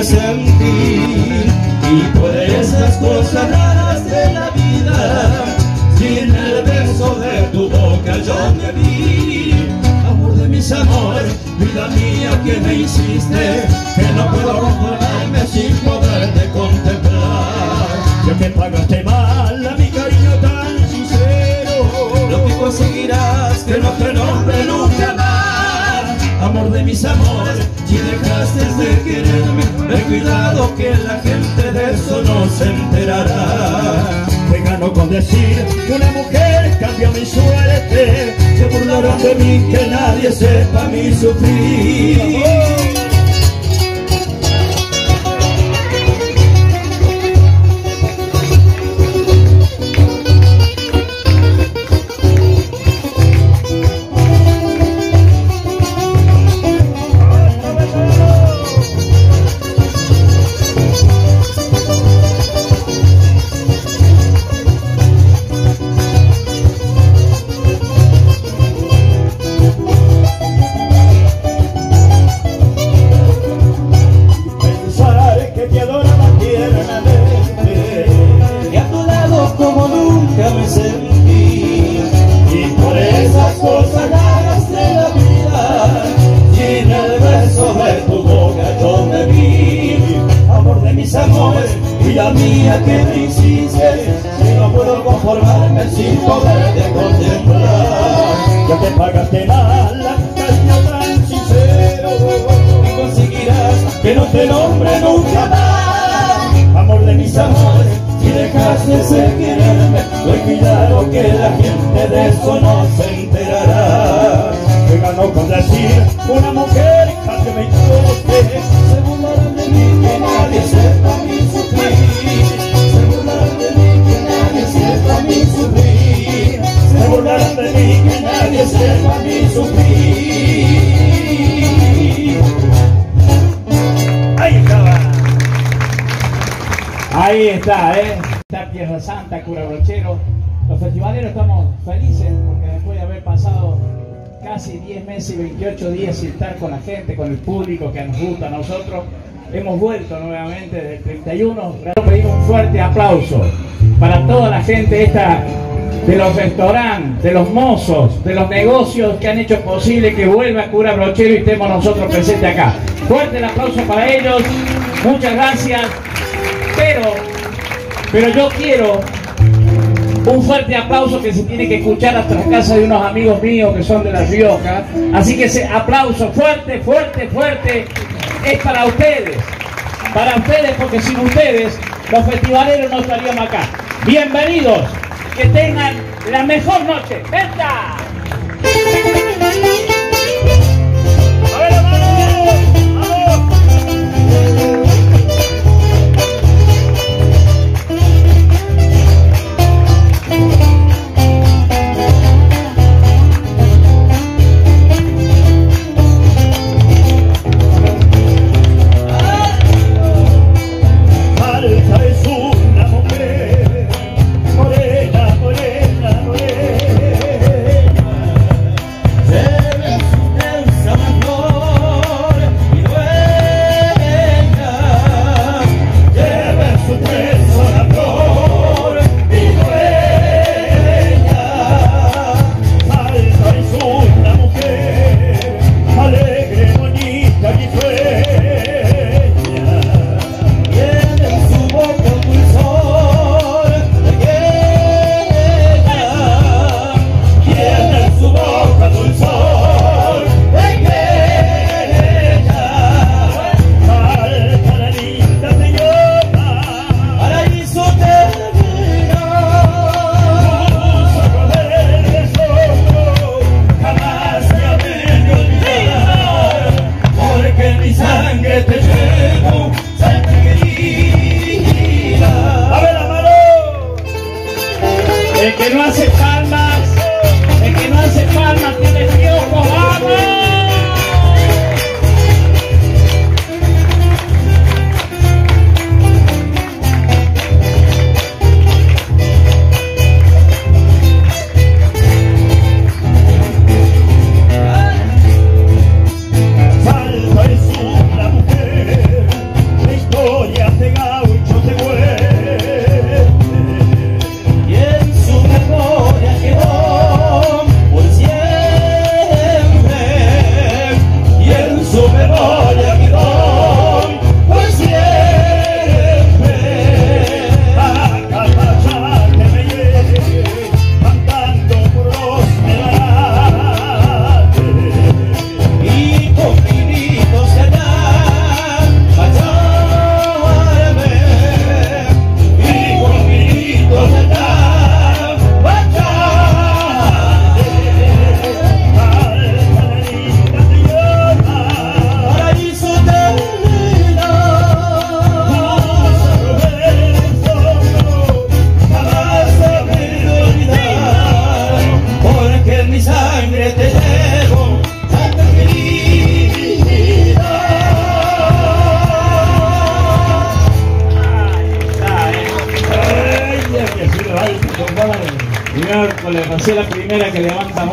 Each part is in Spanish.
tienes en ti y por esas cosas raras de la vida sin el beso de tu boca. Yo me vi amor de mis amores vida mía que me hiciste que no puedo conformarme sin poderte contemplar. Yo que pagaste más mis amores, si dejaste de quererme, ten cuidado que la gente de eso no se enterará. Me gano con decir que una mujer cambió mi suerte. Se burlaron de mí, que nadie sepa mi sufrir. Y por esas cosas raras de la vida. Y en el beso de tu boca yo me vi. Amor de mis amores, vida mía que me hiciste. Si no puedo conformarme sin poderte contemplar. ya te pagaste mal está, ¿eh? Está Tierra Santa, Cura Brochero. Los festivaleros estamos felices porque después de haber pasado casi 10 meses y 28 días sin estar con la gente, con el público que nos gusta a nosotros, hemos vuelto nuevamente desde el 31. Pedimos un fuerte aplauso para toda la gente esta de los restaurantes, de los mozos, de los negocios que han hecho posible que vuelva Cura Brochero y estemos nosotros presentes acá. Fuerte el aplauso para ellos. Muchas gracias. Pero, pero yo quiero un fuerte aplauso que se tiene que escuchar hasta la casa de unos amigos míos que son de La Rioja. Así que ese aplauso fuerte, fuerte, fuerte es para ustedes. Para ustedes, porque sin ustedes los festivaleros no estaríamos acá. Bienvenidos, que tengan la mejor noche. ¡Venga!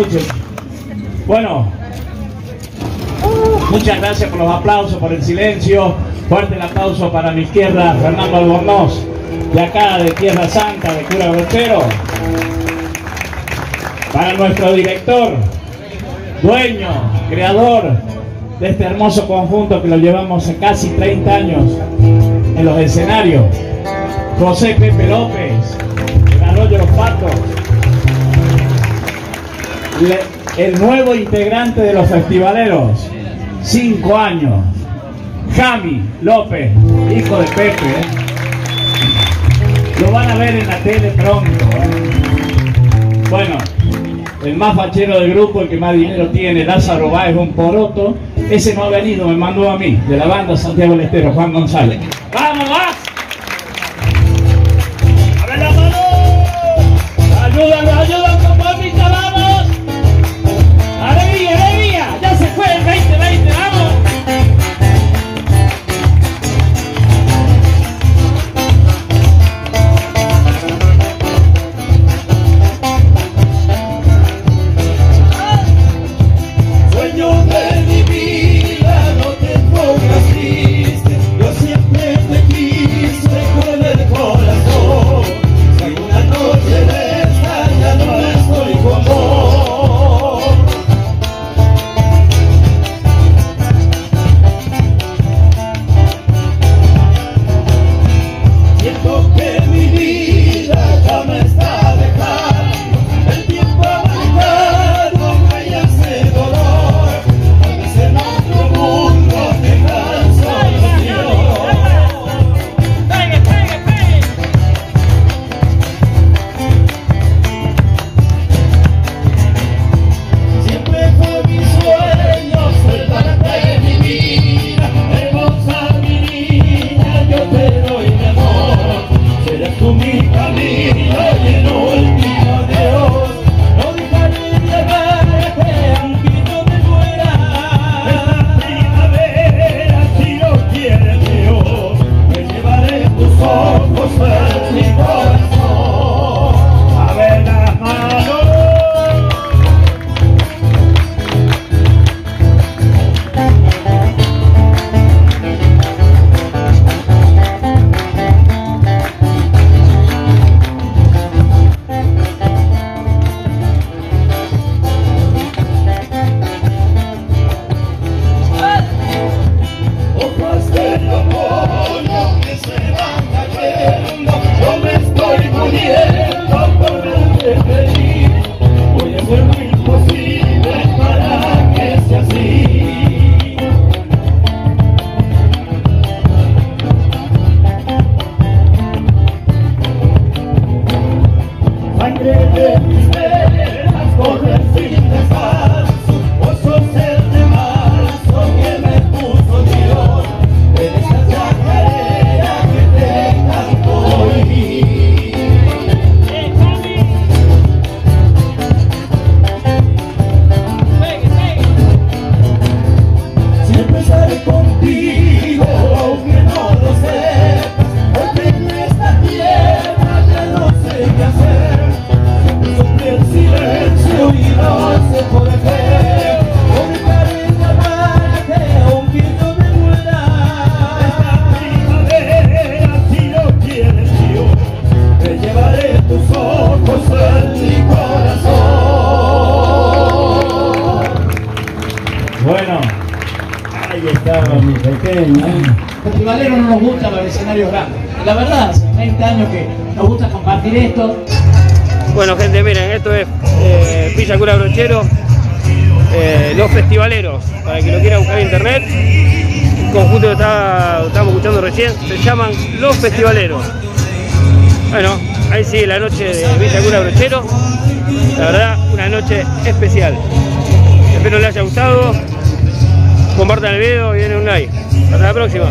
Mucho. Bueno, muchas gracias por los aplausos, por el silencio. Fuerte el aplauso para mi izquierda, Fernando Albornoz, de acá de Tierra Santa, de Cura Brochero. Para nuestro director, dueño, creador de este hermoso conjunto que lo llevamos en casi 30 años en los escenarios, José Pepe López, el Arroyo Los Patos, El nuevo integrante de los festivaleros, 5 años, Jami López, hijo de Pepe. ¿eh? Lo van a ver en la tele pronto. ¿eh? Bueno, el más fachero del grupo, el que más dinero tiene, Lázaro Báez, un poroto, ese no ha venido, me mandó a mí, de la banda Santiago del Estero, Juan González. ¡Vamos, más! ¡Abre la mano! ¡Ayúdalo, ayúdalo, nos gustan los escenarios grandes. La verdad, hace 20 años que nos gusta compartir esto. Bueno, gente, miren, esto es eh, Villa Cura Brochero, eh, Los Festivaleros, para que lo quiera buscar en internet. Conjunto que está- estamos escuchando recién se llaman Los Festivaleros. Bueno, ahí sigue la noche de Villa Cura Brochero. La verdad, una noche especial. Espero les haya gustado. Compartan el video y den un like. Hasta la próxima.